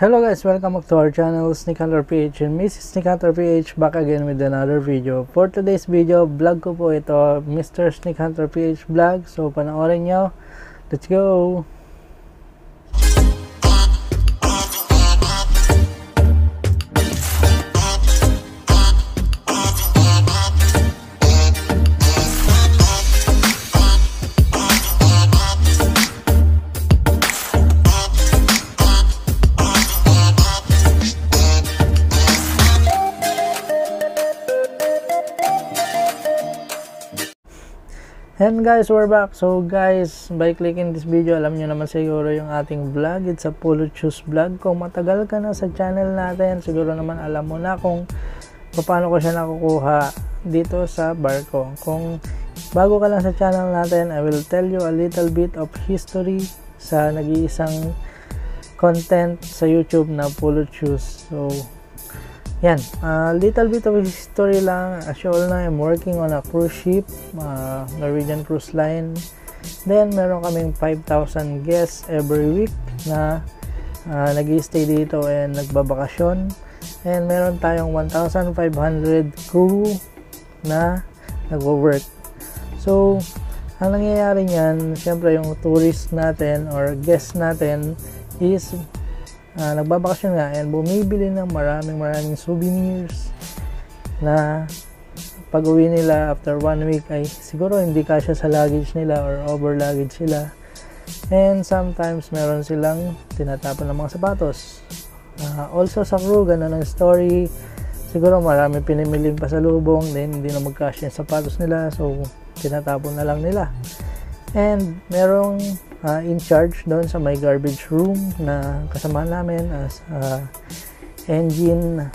Hello guys, welcome back to our channel Sneak PH and Mrs. Sneak PH back again with another video. For today's video, vlog ko po ito, Mr. Sneak PH vlog. So panoorin nyo. Let's go! And guys, we're back. So guys, by clicking this video, alam nyo naman siguro yung ating vlog. It's a Polo Choose vlog. Kung matagal ka na sa channel natin, siguro naman alam mo na kung paano ko siya nakukuha dito sa barko. Kung bago ka lang sa channel natin, I will tell you a little bit of history sa nag-iisang content sa YouTube na Polo Choose. So, yan, a uh, little bit of history lang. As you all know, I'm working on a cruise ship, uh, Norwegian Cruise Line. Then, meron kaming 5,000 guests every week na uh, nag stay dito and nagbabakasyon. And meron tayong 1,500 crew na nagwo-work. So, ang nangyayari niyan, syempre yung tourist natin or guest natin is uh, nagbabakasyon nga and bumibili ng maraming maraming souvenirs na pag uwi nila after one week ay siguro hindi kasya sa luggage nila or over luggage sila. And sometimes meron silang tinatapon ng mga sapatos. Uh, also sa crew ganun ang story. Siguro marami pinimiling pa sa lubong then hindi na magkasya yung sapatos nila so tinatapon na lang nila. And merong uh, in charge doon sa may garbage room na kasama namin as uh, engine.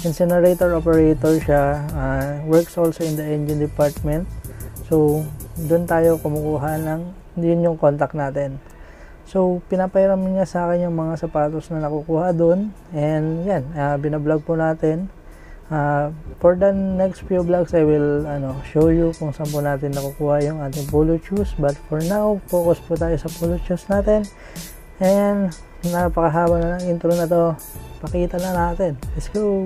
Incinerator operator siya. Uh, works also in the engine department. So doon tayo kumukuha ng yun yung contact natin. So pinapairam niya sa akin yung mga sapatos na nakukuha doon. And yan uh, binablog po natin Uh, for the next few vlogs, I will ano, show you kung saan po natin nakukuha yung ating polo shoes. But for now, focus po tayo sa polo shoes natin. And napakahaba na ng intro na to. Pakita na natin. Let's go!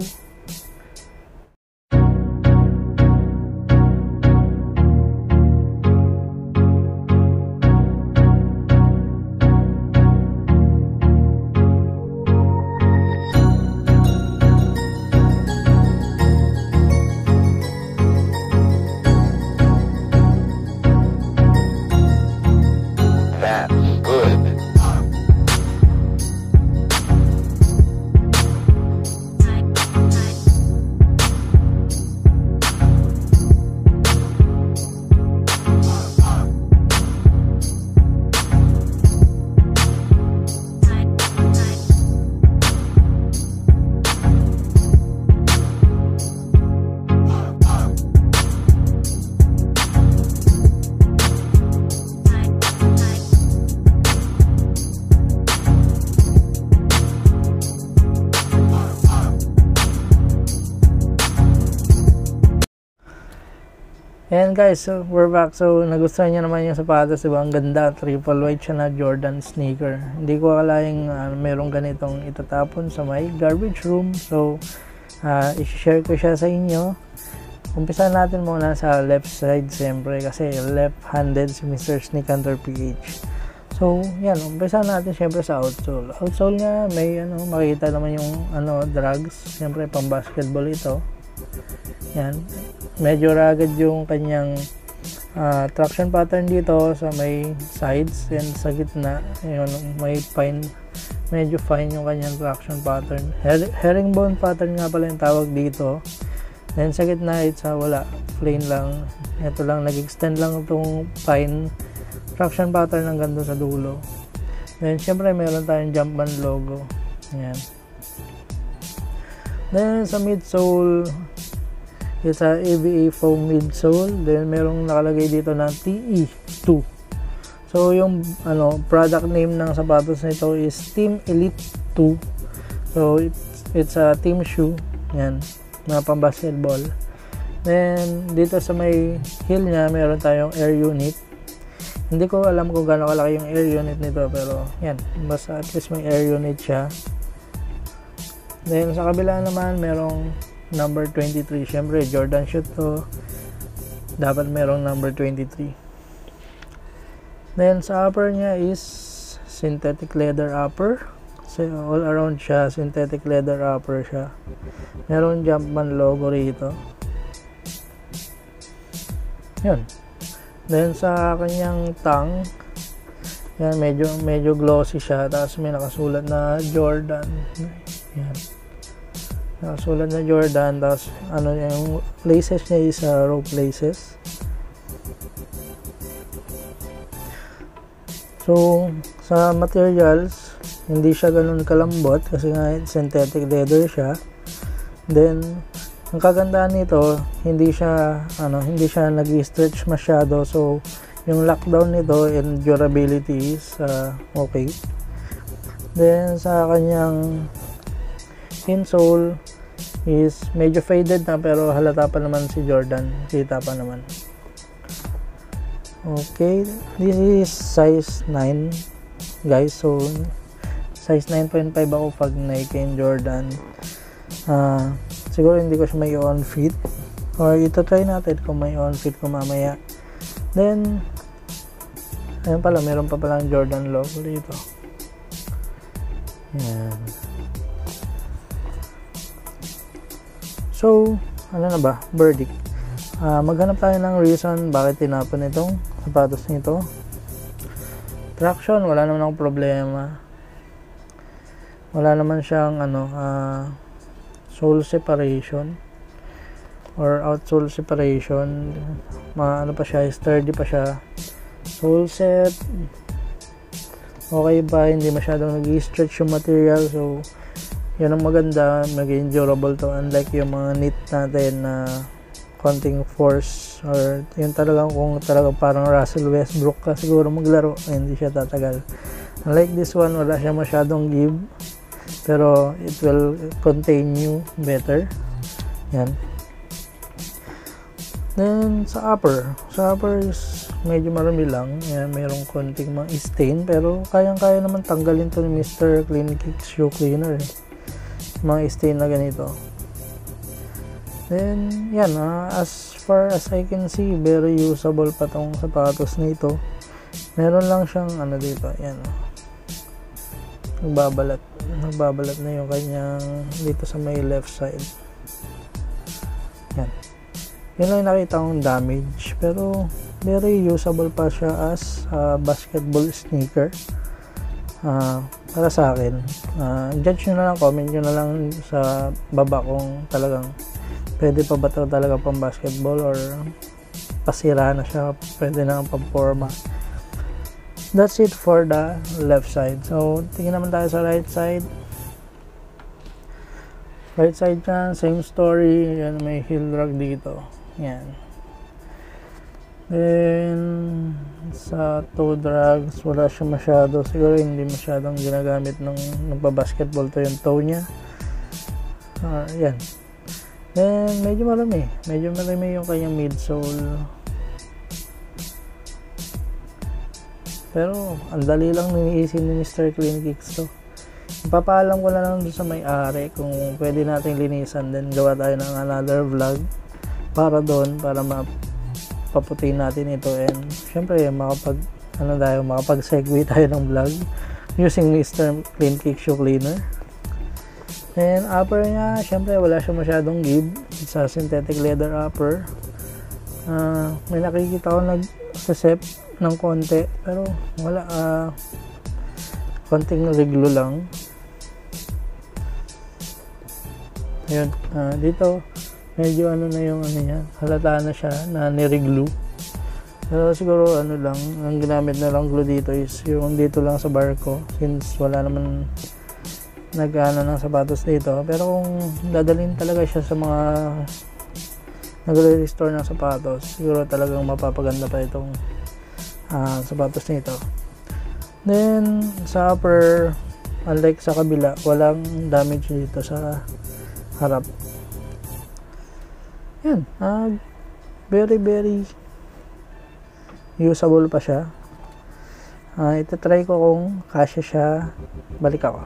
Ayan guys, so we're back. So nagustuhan niya naman yung sapatos, diba? Ang ganda, triple white siya na Jordan sneaker. Hindi ko akalaing uh, merong ganitong itatapon sa may garbage room. So, uh, i-share ko siya sa inyo. Umpisa natin muna sa left side siyempre kasi left-handed si Mr. Sneak Hunter PH. So, yan, umpisa natin siyempre sa outsole. Outsole nga, may ano, makita naman yung ano, drugs. Siyempre, pang basketball ito. Yan medyo rugged yung kanyang uh, traction pattern dito sa may sides and sa gitna. Yun, may fine medyo fine yung kanyang traction pattern. Her herringbone pattern nga pala yung tawag dito. Then sa gitna it's uh, wala plain lang. Ito lang nag-extend lang itong fine traction pattern ng ganda sa dulo. Then syempre meron tayong Jumpman logo. Yan then sa midsole is a AVA foam midsole then merong nakalagay dito na TE2 so yung ano product name ng sapatos nito is Team Elite 2 so it's, it's a team shoe. Yan na pang basketball. Then dito sa may heel niya meron tayong air unit. Hindi ko alam kung gaano kalaki yung air unit nito pero yan basta at least may air unit siya. Then sa kabila naman, merong number 23. Siyempre, Jordan shoot to. Dapat merong number 23. Then sa upper niya is synthetic leather upper. So, all around siya, synthetic leather upper siya. Meron Jumpman logo rito. Yun. Then sa kanyang tang, yan medyo medyo glossy siya tapos may nakasulat na Jordan. Yan. Nakasulat na Jordan tapos ano yung laces niya is uh, rope laces. So, sa materials, hindi siya ganun kalambot kasi nga synthetic leather siya. Then, ang kagandahan nito hindi siya ano hindi siya nag-stretch masyado so yung lockdown nito and durability is uh, okay then sa kanyang insole is medyo faded na pero halata pa naman si Jordan. Kita pa naman. Okay. This is size 9 guys. So size 9.5 ako pag Nike and Jordan. Uh, siguro hindi ko siya may on fit or ito try natin kung may on fit ko mamaya. Then ayun pala meron pa palang Jordan logo dito. Yan so ano na ba? Verdict. Uh, maghanap tayo ng reason bakit tinapon itong sapatos nito traction wala naman akong problema. Wala naman siyang ano uh, soul separation or outsole separation. Ma ano pa siya sturdy pa siya. Soul set. Okay ba? Hindi masyadong nag-stretch yung material so yan ang maganda maging durable to unlike yung mga knit natin na konting force or yung talagang kung talagang parang Russell Westbrook ka siguro maglaro hindi siya tatagal unlike this one wala siya masyadong give pero it will contain you better yan then sa upper sa upper is medyo marami lang yan, mayroong konting mga stain pero kayang kaya naman tanggalin to ni Mr. Clean Kick Shoe Cleaner eh. Mga stain na ganito. Then yan uh, as far as I can see very usable pa tong sapatos nito. Meron lang siyang ano dito yan. Nagbabalat nagbabalat na yung kanyang dito sa may left side. Yan. Yun lang nakita kong damage pero very usable pa siya as uh, basketball sneaker. Uh, para sa akin uh, judge nyo na lang comment nyo na lang sa baba kung talagang pwede pa ba ito talaga pang basketball or pasira na siya pwede na ang pang-forma that's it for the left side. So tingin naman tayo sa right side. Right side dyan same story. Yan may heel rug dito. Yan then sa toe drags wala siya masyado siguro hindi masyadong ginagamit nung nagpa-basketball to yung toe nya uh, yan then medyo marami medyo marami yung kanyang midsole Pero, ang dali lang niniisin ni Mr. Clean Kicks to. Ipapaalam ko na lang doon sa may-ari kung pwede natin linisan. Then, gawa tayo ng another vlog para doon, para mapaputin natin ito. And, syempre, makapag, ano tayo, makapag-segue tayo ng vlog using Mr. Clean Kick Shoe Cleaner. And, upper niya, syempre, wala siya masyadong give. It's a synthetic leather upper. Uh, may nakikita ko nag-step ng konti pero wala uh, konting reglo lang ayun uh, dito medyo ano na yung ano niya halata na siya na niriglu. Pero siguro ano lang ang ginamit na lang glue dito is yung dito lang sa bar ko since wala naman nag-ano ng sapatos dito. Pero kung dadalhin talaga siya sa mga nagre-restore ng sapatos siguro talagang mapapaganda pa itong uh, sapatos nito. Then sa upper unlike sa kabila walang damage dito sa harap yan uh, very very usable pa siya uh, ito try ko kung kasya siya balik ako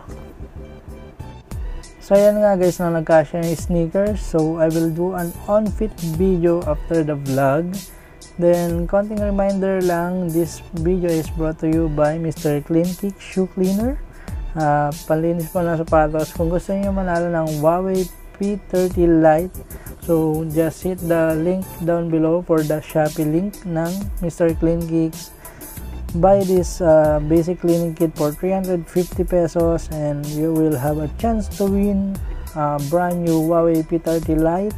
So ayan nga guys na nagkasya yung sneakers. So I will do an on-fit video after the vlog. Then konting reminder lang, this video is brought to you by Mr. Clean Kick Shoe Cleaner. Uh, panlinis po ng sapatos. Kung gusto niyo manalo ng Huawei P30 Lite, so just hit the link down below for the Shopee link ng Mr. Clean Kicks buy this uh, basic cleaning kit for 350 pesos and you will have a chance to win a brand new Huawei P30 Lite.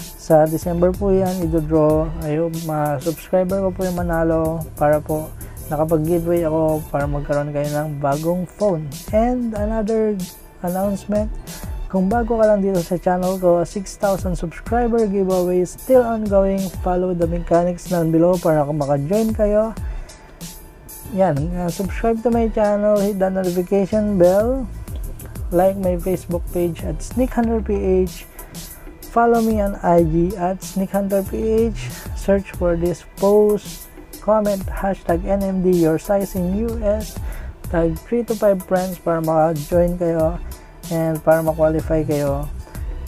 Sa December po yan i-draw. I hope ma-subscriber ko po yung manalo para po nakapag-giveaway ako para magkaroon kayo ng bagong phone. And another announcement kung bago ka lang dito sa channel ko 6,000 subscriber giveaway still ongoing. Follow the mechanics down below para maka-join kayo. Yan, uh, subscribe to my channel, hit the notification bell, like my Facebook page at SneakHunterPH, follow me on IG at SneakHunterPH, search for this post, comment hashtag NMD your size in US, tag 3 to 5 friends para maka-join kayo and para ma-qualify kayo.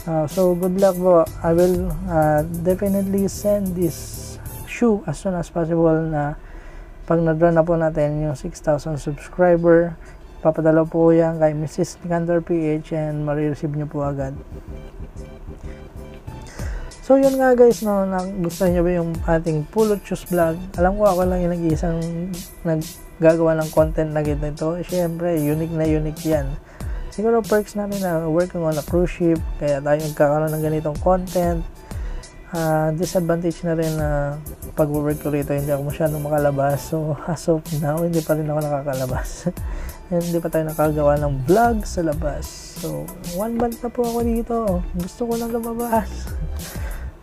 Uh, so good luck po. I will uh, definitely send this shoe as soon as possible na pag na-draw na po natin yung 6,000 subscriber, papadala po yan kay Mrs. Nicander PH and marireceive nyo po agad. So yun nga guys, no, na, gusto niyo ba yung ating Pulot Shoes vlog? Alam ko ako lang yung nag-iisang naggagawa ng content na ganito. Siyempre, unique na unique yan. Siguro perks namin na working on a cruise ship, kaya tayo nagkakaroon ng ganitong content. Uh, disadvantage na rin na pag-work ko rito hindi ako masyadong makalabas. So as of now hindi pa rin ako nakakalabas. Hindi pa tayo nakagawa ng vlog sa labas. So one month na po ako dito. Gusto ko lang lumabas.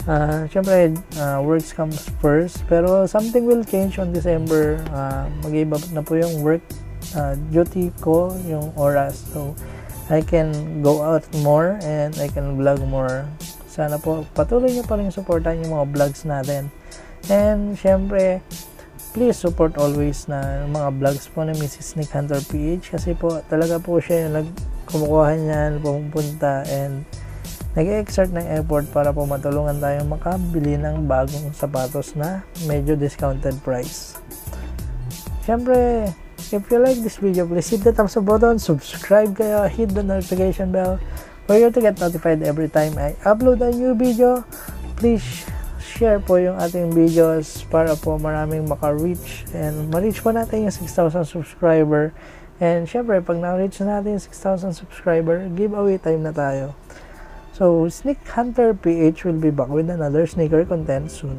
Uh, syempre uh, works comes first. Pero something will change on December. Uh, mag-iba na po yung work uh, duty ko yung oras. So I can go out more and I can vlog more sana po patuloy nyo pa rin supportan yung mga vlogs natin. And syempre, please support always na mga vlogs po ni Mrs. Nick Hunter PH kasi po talaga po siya yung nagkumukuha niyan, pumupunta and nag-exert ng effort para po matulungan tayong makabili ng bagong sapatos na medyo discounted price. Syempre, if you like this video, please hit the thumbs up button, subscribe kayo, hit the notification bell For you to get notified every time I upload a new video, please share po yung ating videos para po maraming maka-reach and ma-reach po natin yung 6,000 subscriber. And syempre, pag na-reach na natin yung 6,000 subscriber, giveaway time na tayo. So, Sneak Hunter PH will be back with another sneaker content soon.